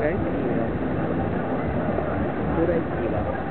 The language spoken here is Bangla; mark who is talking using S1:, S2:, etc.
S1: Pura esquiva. Pura.